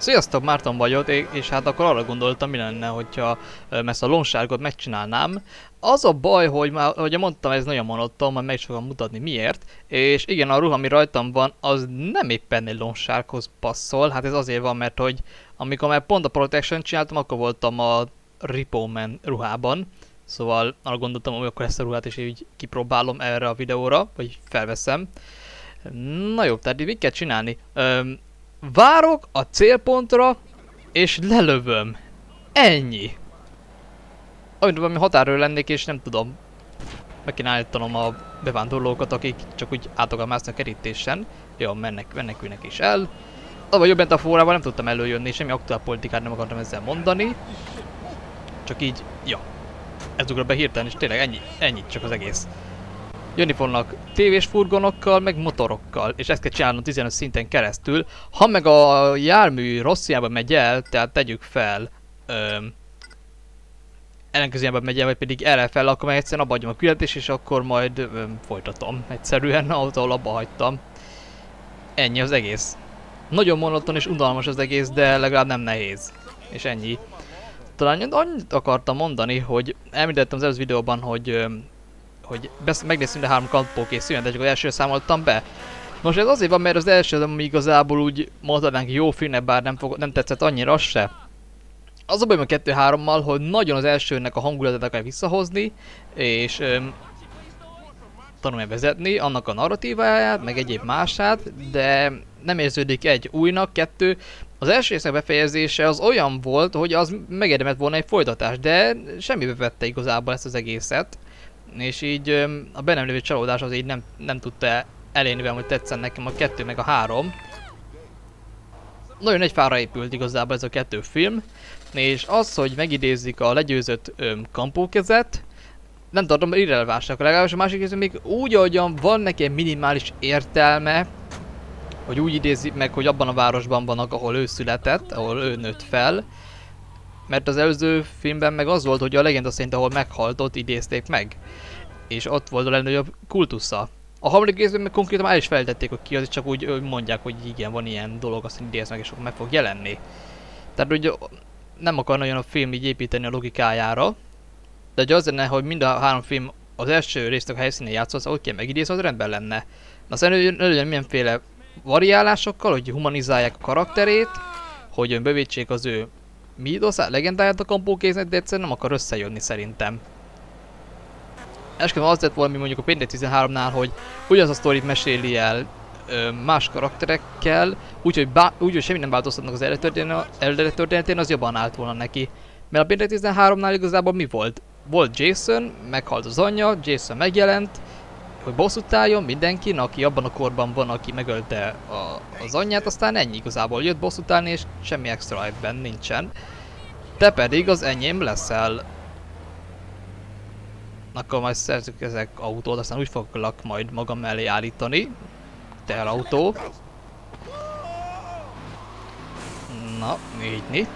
Sziasztok, Márton vagyok, és hát akkor arra gondoltam, mi lenne, hogyha ezt a lonsárgot megcsinálnám. Az a baj, hogy már, ahogy mondtam, ez nagyon monoton, majd meg is fogom mutatni miért. És igen, a ruha, ami rajtam van, az nem éppen egy lonsárkhoz passzol. Hát ez azért van, mert hogy amikor már pont a Protection csináltam, akkor voltam a Repo Man ruhában. Szóval arra gondoltam, hogy akkor ezt a ruhát is így kipróbálom erre a videóra, vagy felveszem. Na jó, tehát mit kell csinálni? Öm, Várok a célpontra, és lelövöm. Ennyi. Olyan valami határőr lennék, és nem tudom. Meg kéne állítanom a bevándorlókat, akik csak úgy átogamásznak kerítésen. Jó, mennek, menekülnek is el. Vagy jobb a forrával nem tudtam előjönni, semmi aktuál politikát nem akartam ezzel mondani. Csak így, ja. Ez ugrott be hirtelen, és tényleg ennyi, ennyi csak az egész. Jönni fognak tévés furgonokkal, meg motorokkal, és ezt kell csinálnom 15 szinten keresztül. Ha meg a jármű rossz megy el, tehát tegyük fel, öm, ellenkező megy el, vagy pedig erre fel, akkor meg egyszerűen abba a küldetés, és akkor majd öm, folytatom. Egyszerűen, ahol abba hagytam. Ennyi az egész. Nagyon monoton és unalmas az egész, de legalább nem nehéz. És ennyi. Talán annyit akartam mondani, hogy említettem az előző videóban, hogy öm, hogy megnézzünk, de három kampó készüljön, de csak az első számoltam be. Most ez azért van, mert az első, ami igazából úgy mondanánk jó filmnek, bár nem, fog, nem tetszett annyira az se. Az a bajom a 2-3-mal, hogy nagyon az elsőnek a hangulatát akar visszahozni, és öm, tanulni vezetni, annak a narratíváját, meg egyéb mását, de nem érződik egy újnak, kettő. Az első résznek befejezése az olyan volt, hogy az megérdemelt volna egy folytatás, de semmibe vette igazából ezt az egészet és így a bennem lévő csalódás az így nem, nem tudta elérni hogy tetszen nekem a kettő meg a három. Nagyon egy fára épült igazából ez a kettő film, és az, hogy megidézik a legyőzött öm, kampókezet, nem tartom irrelevánsnak, legalábbis a másik részben még úgy, ahogyan van neki egy minimális értelme, hogy úgy idézik meg, hogy abban a városban vannak, ahol ő született, ahol ő nőtt fel, mert az előző filmben meg az volt, hogy a legenda szerint, ahol meghalt, ott idézték meg. És ott volt a legnagyobb kultusza. A harmadik részben meg konkrétan el is feltették, hogy ki az, csak úgy mondják, hogy igen, van ilyen dolog, azt idéz meg, és akkor meg fog jelenni. Tehát hogy nem akar nagyon a film így építeni a logikájára, de hogy az lenne, hogy mind a három film az első résznek a helyszínén játszott, ahogy kell megidézni, az rendben lenne. Na aztán legyen milyenféle variálásokkal, hogy humanizálják a karakterét, hogy bővítsék az ő Midos legendáját a kampókéznek, de egyszerűen nem akar összejönni szerintem. Esküvőm az lett valami mondjuk a Péntek 13-nál, hogy ugyanaz a sztorit meséli el ö, más karakterekkel, úgyhogy úgy, semmi nem változtatnak az eredeti történetén, az jobban állt volna neki. Mert a Péntek 13-nál igazából mi volt? Volt Jason, meghalt az anyja, Jason megjelent, hogy bosszút álljon mindenki, aki abban a korban van, aki megölte a, az anyját, aztán ennyi igazából jött bosszút állni, és semmi extra ebben nincsen. Te pedig az enyém leszel. Akkor majd szerzük ezek autót, aztán úgy foglak majd magam mellé állítani. Teherautó. Na, így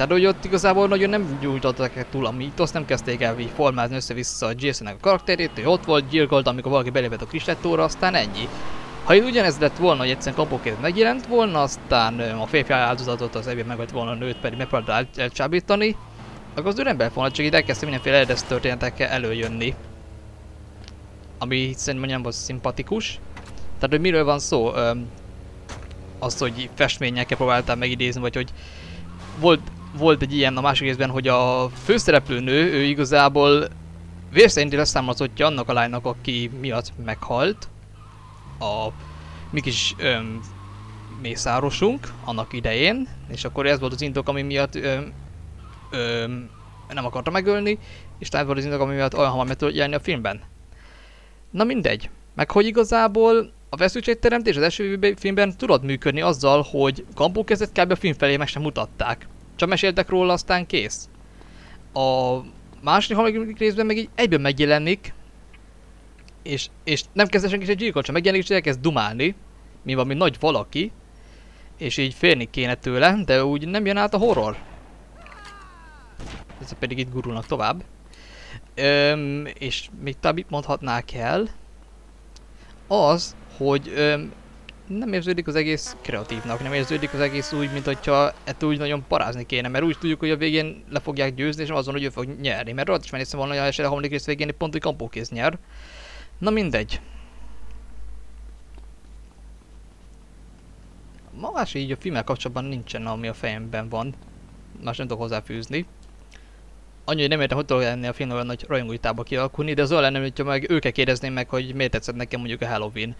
tehát, hogy ott igazából nagyon nem gyújtottak túl a mítosz, nem kezdték el formázni össze-vissza a jason a karakterét, ő ott volt, gyilkolt, amikor valaki belépett a kristálytóra, aztán ennyi. Ha itt ugyanez lett volna, hogy egyszerűen kapóként megjelent volna, aztán a férfi áldozatot az ebben megölt volna a nőt, pedig megpróbálta elcsábítani, akkor az ő nem volna, csak itt elkezdte mindenféle eredesz történetekkel előjönni. Ami szerintem nem volt szimpatikus. Tehát, hogy miről van szó? Öm, az, hogy festményekkel próbáltál megidézni, vagy hogy volt volt egy ilyen a másik részben, hogy a főszereplőnő, ő igazából vérszerinti leszámolatottja annak a lánynak, aki miatt meghalt. A mi kis öm, mészárosunk annak idején, és akkor ez volt az indok, ami miatt öm, öm, nem akarta megölni, és indok, ami miatt olyan hamar meg tudott jelenni a filmben. Na mindegy. Meg hogy igazából a feszültségteremtés az első filmben tudod működni azzal, hogy kampókezet kb. a film felé meg sem mutatták. Csak meséltek róla, aztán kész. A második, harmadik részben meg így egyben megjelenik, és, és nem kezd senki egy gyilkot sem megjelenik, és elkezd dumálni, mi valami nagy valaki, és így félni kéne tőle, de úgy nem jön át a horror. Ez pedig itt gurulnak tovább. Öm, és még talán mit mondhatnák el, az, hogy öm, nem érződik az egész kreatívnak, nem érződik az egész úgy, mint hogyha ettől úgy nagyon parázni kéne, mert úgy tudjuk, hogy a végén le fogják győzni, és azon, hogy ő fog nyerni, mert ott is már volna, hogy a harmadik rész végén pont, hogy kampókész nyer. Na mindegy. Más így a filmmel kapcsolatban nincsen, ami a fejemben van. Más nem tudok hozzáfűzni. Annyi, hogy nem értem, hogy tudok lenni a film olyan nagy rajongóitába kialakulni, de az olyan lenne, hogyha meg őket kérdezném meg, hogy miért tetszett nekem mondjuk a Halloween.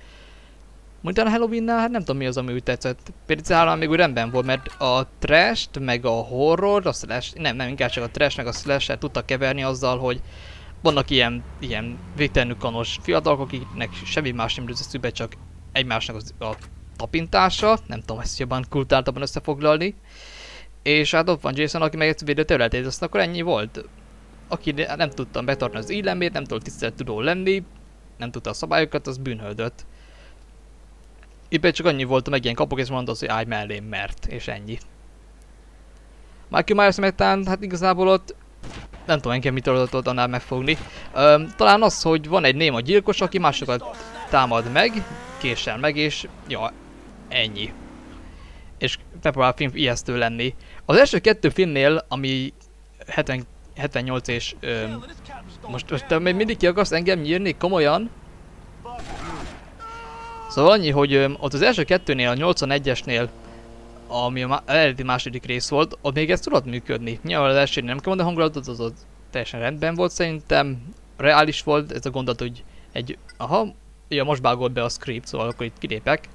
Mondjuk a Halloween-nál, hát nem tudom mi az, ami úgy tetszett. Például még úgy rendben volt, mert a trash meg a horror, a slash, nem, nem, inkább csak a trash meg a slash tudtak keverni azzal, hogy vannak ilyen, ilyen végtelenül kanos fiatalok, akiknek semmi más nem jut csak egymásnak az, a tapintása, nem tudom ezt jobban kultáltabban összefoglalni. És hát ott van Jason, aki meg védő területét, azt akkor ennyi volt. Aki nem tudtam betartani az illemét, nem tudott tisztelet tudó lenni, nem tudta a szabályokat, az bűnhődött. Itt csak annyi volt, meg ilyen kapok, és mondod, hogy állj mellém, mert, és ennyi. Michael Myers megtán, hát igazából ott nem tudom engem mit tudott annál megfogni. Öm, talán az, hogy van egy néma gyilkos, aki másokat támad meg, késsel meg, és ja, ennyi. És megpróbál a film ijesztő lenni. Az első kettő filmnél, ami 70, 78 és öm, most, most te még mindig ki akarsz engem nyírni? Komolyan? Szóval annyi, hogy öm, ott az első kettőnél, a 81-esnél, ami a eredeti második rész volt, ott még ez tudott működni. Nyilván az első nem kell mondani hangulatot, az ott teljesen rendben volt szerintem, reális volt ez a gondolat, hogy egy, aha, ja most bágolt be a script, szóval akkor itt kilépek.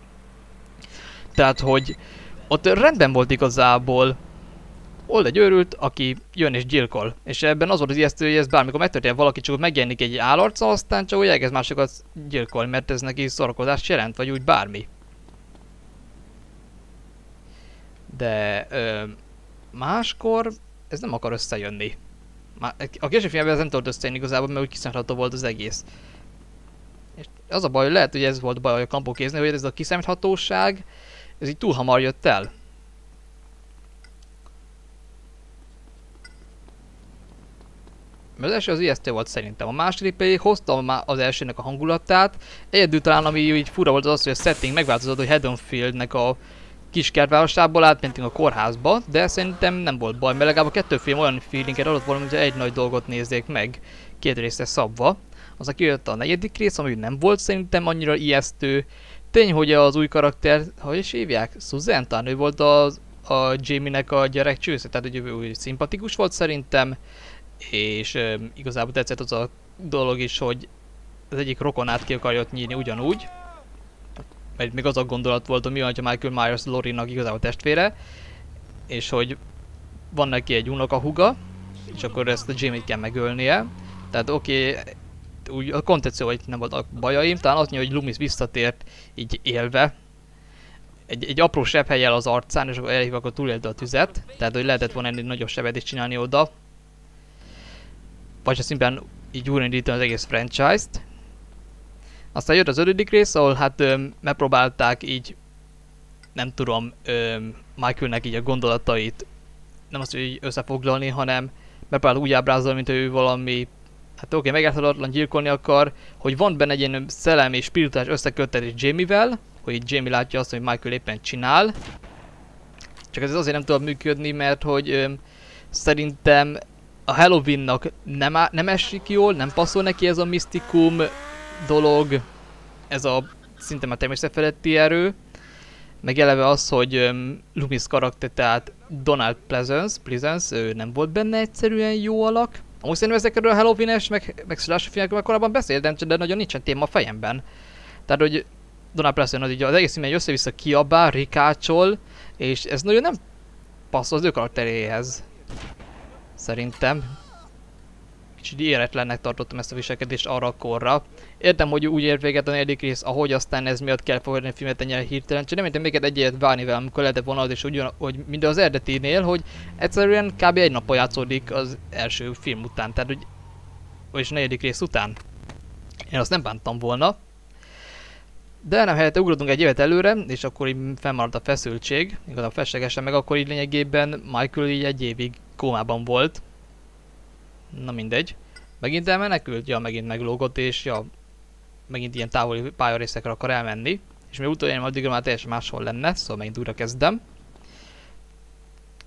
Tehát, hogy ott rendben volt igazából, old egy őrült, aki jön és gyilkol. És ebben az volt az ijesztő, hogy ez bármikor megtörténik, valaki csak megjelenik egy állarca, aztán csak úgy elkezd másokat gyilkolni, mert ez neki szorakozást jelent, vagy úgy bármi. De ö, máskor ez nem akar összejönni. A később filmben ez nem tudott összejönni igazából, mert úgy kiszámítható volt az egész. És az a baj, hogy lehet, hogy ez volt a baj a kampókéznél, hogy ez a kiszámíthatóság, ez így túl hamar jött el. Az első az ijesztő volt szerintem. A második pedig hoztam már az elsőnek a hangulatát. Egyedül talán ami így fura volt az, az hogy a setting megváltozott, hogy Haddonfieldnek a kis kertvárosából átmentünk a kórházba, de szerintem nem volt baj, mert legalább a kettő film olyan feelinget adott volna, hogy egy nagy dolgot nézzék meg, két részre szabva. Az, aki jött a negyedik rész, ami nem volt szerintem annyira ijesztő. Tény, hogy az új karakter, hogy is hívják? Susan, talán ő volt az, a Jamie-nek a gyerek csősze, tehát hogy ő szimpatikus volt szerintem, és e, igazából tetszett az a dolog is, hogy az egyik rokonát ki akarja nyírni ugyanúgy, mert még az a gondolat volt, hogy mi van, ha Michael Myers Lorinak igazából testvére, és hogy van neki egy unokahuga, és akkor ezt a Jamie-t kell megölnie. Tehát oké, okay, úgy a koncepció, hogy nem voltak bajaim, talán az hogy Loomis visszatért így élve, egy, egy apró sebb helyel az arcán, és akkor elhív, akkor túlélte a tüzet, tehát hogy lehetett volna egy nagyobb sebet is csinálni oda. Vagy ha szimplán így újraindítani az egész franchise-t, aztán jött az ötödik rész, ahol hát öm, megpróbálták így, nem tudom, öm, Michaelnek így a gondolatait nem azt, hogy összefoglalni, hanem megpróbált úgy ábrázolni, mint ő valami, hát oké, okay, gyilkolni akar, hogy van benne egy ilyen szellem és spirituális összeköttetés Jamie-vel, hogy Jamie látja azt, hogy Michael éppen csinál. Csak ez azért nem tud működni, mert hogy öm, szerintem a Halloween-nak nem, nem esik jól, nem passzol neki ez a misztikum, dolog, ez a szinte már természet feletti erő, meg eleve az, hogy um, Loomis karakter, tehát Donald Pleasance, Pleasance, ő nem volt benne egyszerűen jó alak. Amúgy szerintem ezekről a Halloween-es, meg, meg slasher filmekről korábban beszéltem, de nagyon nincsen téma a fejemben. Tehát, hogy Donald Pleasance az, így az egész filmben össze-vissza kiabál, rikácsol, és ez nagyon nem passzol az ő karakteréhez. Szerintem kicsit éretlennek tartottam ezt a viselkedést arra a korra. Értem, hogy úgy ért véget a negyedik rész, ahogy aztán ez miatt kell fogadni a filmet ennyire hirtelen, csak nem értem még egy ilyet várni vele, amikor lehetett volna az is ugyan, hogy minden az eredetinél, hogy egyszerűen kb. egy nappal játszódik az első film után, tehát hogy vagyis a negyedik rész után. Én azt nem bántam volna. De nem helyette ugrodunk egy évet előre, és akkor így fennmaradt a feszültség, igazából festegesen, meg akkor így lényegében Michael így egy évig kómában volt, Na mindegy. Megint elmenekült? Ja, megint meglógott, és ja, megint ilyen távoli pályarészekre akar elmenni. és még utoljára addigra már teljesen máshol lenne, szóval megint újra kezdem.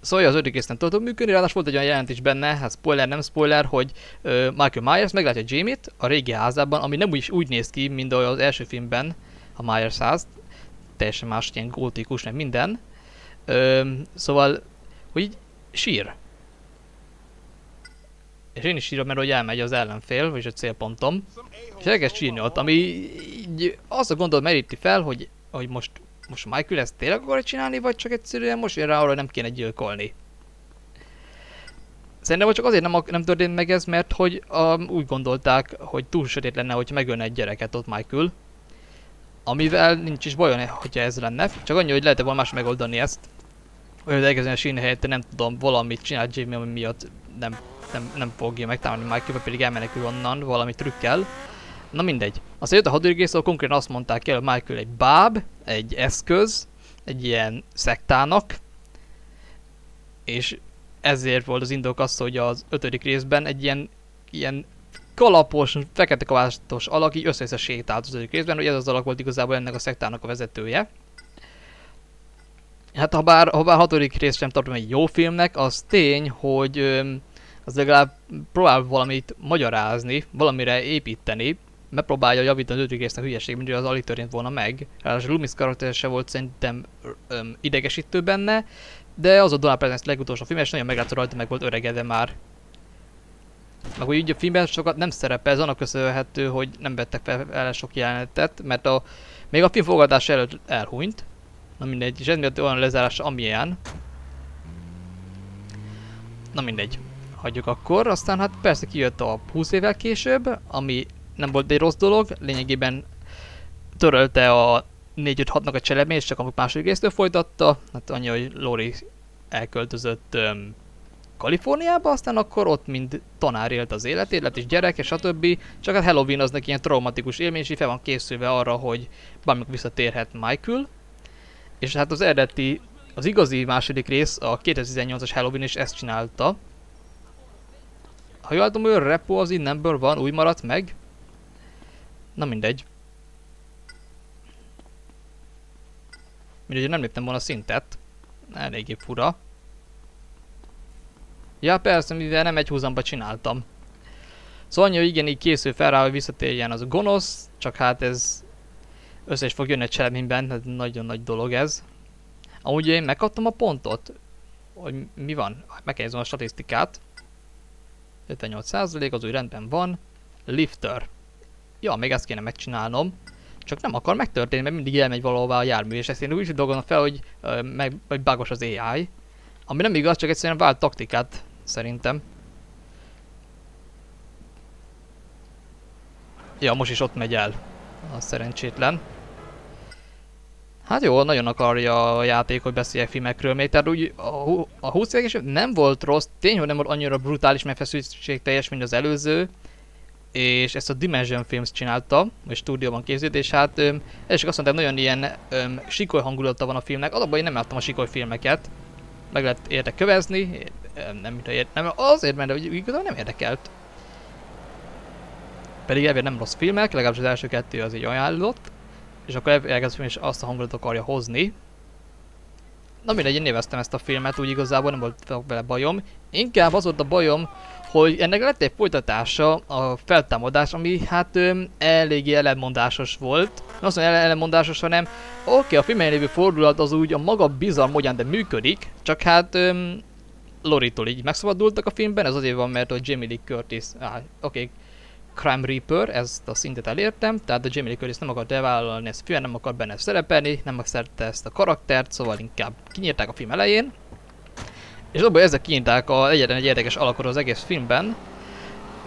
Szóval az ötödik rész nem tudott működni, ráadásul volt egy olyan jelentés benne, hát spoiler, nem spoiler, hogy uh, Michael Myers meglátja Jamie-t a régi házában, ami nem úgy, úgy néz ki, mint az első filmben, a Myers ház, teljesen más, ilyen gótikus, meg minden. Uh, szóval, hogy így sír. És én is sírom, mert hogy elmegy az ellenfél, vagyis a célpontom. És elkezd sírni ott, ami így azt a gondol meríti fel, hogy, hogy most most Michael ezt tényleg akarja csinálni, vagy csak egyszerűen most jön rá arra, hogy nem kéne gyilkolni? Szerintem csak azért nem, nem történt meg ez, mert hogy um, úgy gondolták, hogy túl sötét lenne, hogyha megölne egy gyereket ott Michael. Amivel nincs is baj, hogyha ez lenne, csak annyi, hogy lehet -e volna más megoldani ezt. Hogy elkezdeni a sínni helyett, nem tudom, valamit csinál Jamie, ami miatt nem, nem, nem fogja megtámadni vagy pedig elmenekül onnan valami trükkel. Na mindegy. Jött a hadürgész, ahol konkrétan azt mondták el, hogy Michael egy báb, egy eszköz, egy ilyen szektának, és ezért volt az indok az, hogy az ötödik részben egy ilyen, ilyen kalapos, fekete kabátos alak így össze sétált az ötödik részben, hogy ez az alak volt igazából ennek a szektának a vezetője. Hát ha bár, ha bár hatodik részt sem tartom egy jó filmnek, az tény, hogy az legalább próbál valamit magyarázni, valamire építeni, megpróbálja javítani az ötödik résznek hülyeség, mint az alig történt volna meg. Ráadásul Loomis karakter se volt szerintem öm, idegesítő benne, de az a Donald Pleasence legutolsó film, és nagyon meglátszó rajta meg volt öregedve már. Meg hogy így a filmben sokat nem szerepel, ez annak köszönhető, hogy nem vettek fel el sok jelenetet, mert a, még a film fogadása előtt elhunyt. Na mindegy, és ez olyan lezárás, amilyen. Na mindegy, hagyjuk akkor. Aztán hát persze kijött a 20 évvel később, ami nem volt egy rossz dolog, lényegében törölte a 4-5-6-nak a cselekmény, és csak a második résztől folytatta. Hát annyi, hogy Lori elköltözött um, Kaliforniába, aztán akkor ott mind tanár élt az életét, lett is gyerek, és stb. Csak hát Halloween az neki ilyen traumatikus élmény, és fel van készülve arra, hogy bármikor visszatérhet Michael. És hát az eredeti, az igazi második rész, a 2018-as Halloween is ezt csinálta. Ha jól tudom, hogy Repo az innenből van, új maradt meg, Na mindegy. Mindegy, nem léptem volna szintet. Eléggé fura. Ja persze, mivel nem egy húzamba csináltam. Szóval annyi, hogy igen, így készül fel rá, hogy visszatérjen az a gonosz, csak hát ez össze is fog jönni egy cselekményben, ez nagyon nagy dolog ez. Amúgy én megkaptam a pontot, hogy mi van, megkezdem a statisztikát. 58% az úgy rendben van. Lifter ja, még ezt kéne megcsinálnom, csak nem akar megtörténni, mert mindig elmegy valahová a jármű, és ezt én úgy dolgozom fel, hogy, uh, meg, hogy bugos az AI. Ami nem igaz, csak egyszerűen vált taktikát, szerintem. Ja, most is ott megy el. A szerencsétlen. Hát jó, nagyon akarja a játék, hogy beszéljek filmekről. Még, tehát úgy a, a 20 nem volt rossz, tény, hogy nem volt annyira brutális, mert teljes, mint az előző, és ezt a Dimension Films csinálta, vagy stúdióban készült, és hát öm, is azt mondtam, nagyon ilyen öm, sikoly hangulata van a filmnek, alapban én nem láttam a sikoly filmeket, meg lehet érte kövezni, nem, mint ért, nem, azért, mert igazából nem érdekelt. Pedig ebben nem rossz filmek, legalábbis az első kettő az így ajánlott, és akkor elkezdtem is azt a hangulatot akarja hozni. Na mindegy, én néveztem ezt a filmet, úgy igazából nem volt vele bajom. Inkább az volt a bajom, hogy ennek lett egy folytatása, a feltámadás, ami hát ö, eléggé ellenmondásos volt. Nem azt mondom ellenmondásos, hanem oké, okay, a filmen lévő fordulat az úgy a maga bizalm hogyan, de működik, csak hát ö, Loritól így megszabadultak a filmben, ez azért van, mert a Jamie Lee Curtis, ah, oké, okay, Crime Reaper, ezt a szintet elértem, tehát a Jamie Lee Curtis nem akart elvállalni ezt a film, nem akar benne szerepelni, nem akart ezt a karaktert, szóval inkább kinyírták a film elején, és abban ezek kinyitták a egyetlen egy érdekes alakot az egész filmben,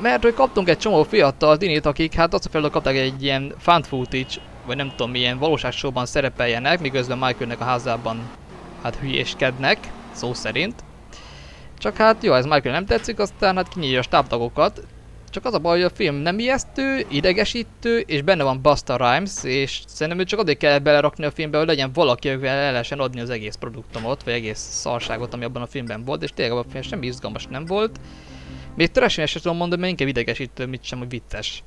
mert hogy kaptunk egy csomó fiatal dinit, akik hát azt a feladat kapták egy ilyen fan footage, vagy nem tudom milyen valóságshowban szerepeljenek, miközben Michaelnek a házában hát hülyéskednek, szó szerint. Csak hát jó, ez Michael nem tetszik, aztán hát kinyírja a stábtagokat, csak az a baj, hogy a film nem ijesztő, idegesítő, és benne van Busta Rhymes, és szerintem ő csak addig kell belerakni a filmbe, hogy legyen valaki, akivel el lehessen adni az egész produktumot, vagy egész szarságot, ami abban a filmben volt, és tényleg abban a film semmi izgalmas nem volt. Még trashing sem tudom mondani, mert inkább idegesítő, mit sem, hogy vicces.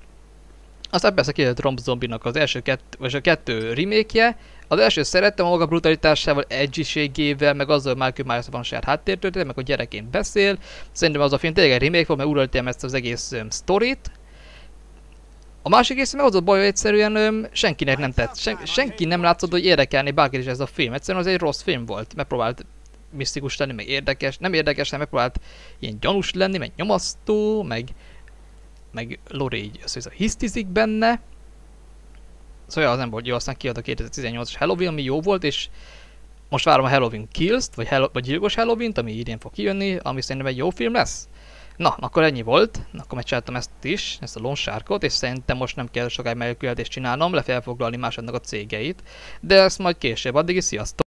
Aztán persze kijött Romp Zombinak az első kettő, vagy a kettő remake Az első szerettem a maga brutalitásával, edgiségével, meg azzal, hogy Michael Myers van saját háttértörténet, meg a gyerekén beszél. Szerintem az a film tényleg remake volt, mert uraltam ezt az egész um, sztorit. A másik része meg az a baj, hogy egyszerűen um, senkinek nem tett, sen, senki nem látszott, hogy érdekelni bárkit is ez a film. Egyszerűen az egy rossz film volt. Megpróbált misztikus lenni, meg érdekes, nem érdekes, nem megpróbált ilyen gyanús lenni, meg nyomasztó, meg meg Lori így össze hisztizik benne. Szóval az volt jó, aztán kiad a 2018-as Halloween, ami jó volt, és most várom a Halloween Kills-t, vagy, Hello- vagy Gyilkos Halloween-t, ami idén fog kijönni, ami szerintem egy jó film lesz. Na, akkor ennyi volt, akkor megcsináltam ezt is, ezt a lonsárkot, és szerintem most nem kell sokáig megküldetést csinálnom, le foglalni másodnak a cégeit, de ezt majd később, addig is sziasztok!